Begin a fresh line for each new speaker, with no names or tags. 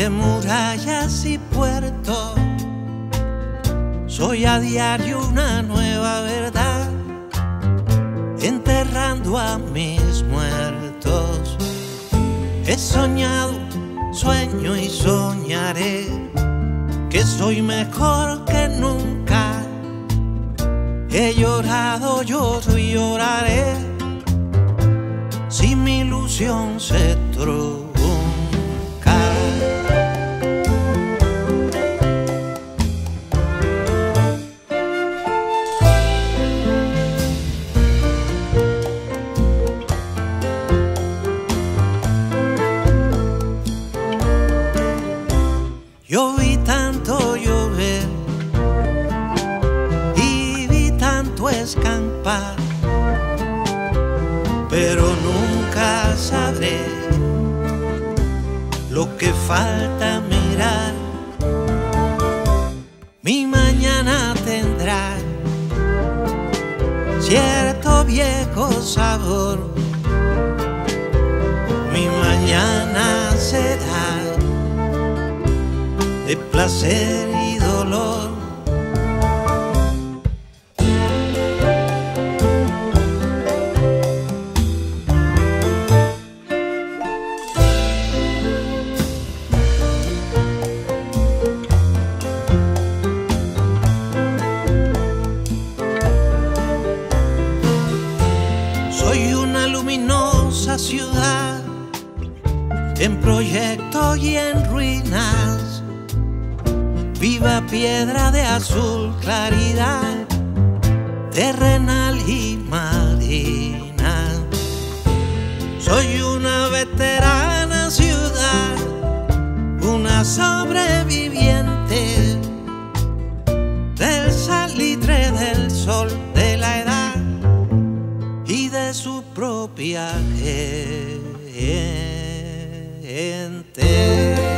de murallas y puertos. Soy a diario una nueva verdad, enterrando a mis muertos. He soñado, sueño y soñaré que soy mejor que nunca. He llorado, lloro y lloraré si mi ilusión escampar, pero nunca sabré lo que falta mirar. Mi mañana tendrá cierto viejo sabor. Mi mañana será de placer y dolor. En proyecto y en ruinas. Viva piedra de azul claridad, terrenal y marina. Soy una veterana ciudad, una sobreviviente del salitre del sol de la edad y de su propia gente gente.